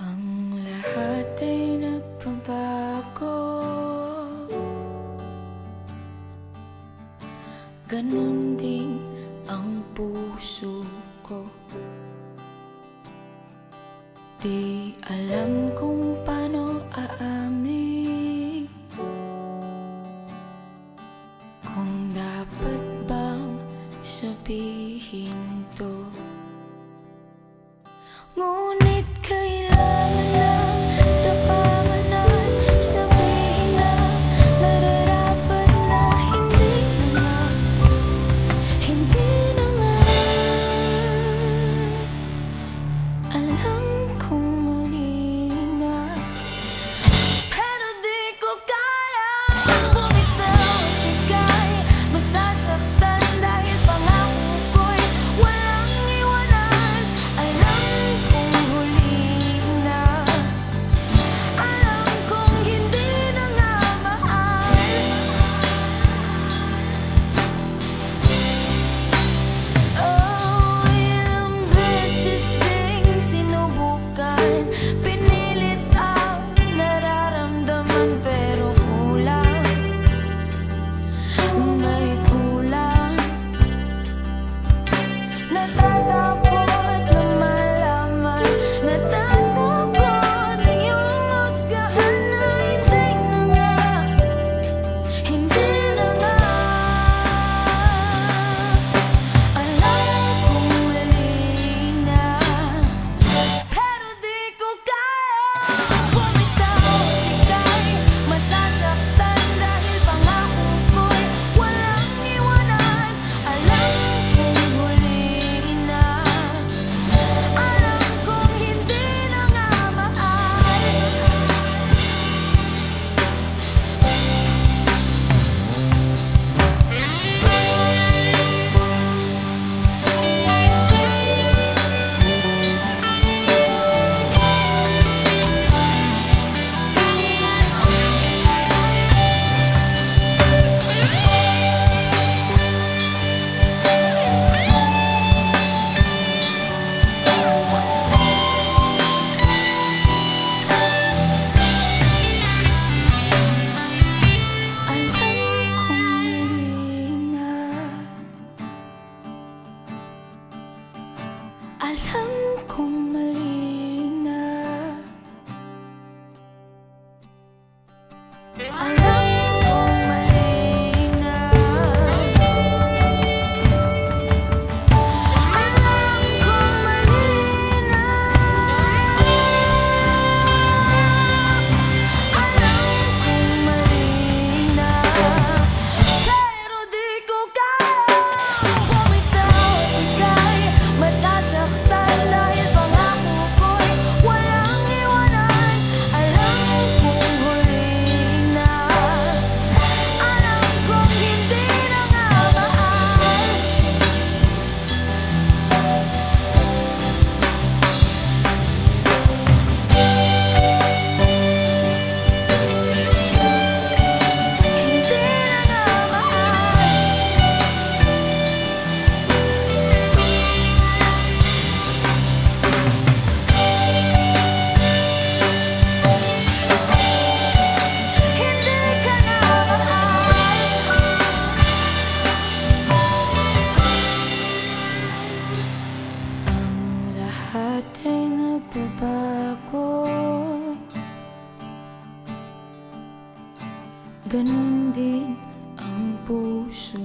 Ang lahat ay nagpabago Ganon din ang puso ko. Di alam kung paano aamin. Kung dapat bang sabihin to. Ngunit alone. 冷 ganun din ang puso.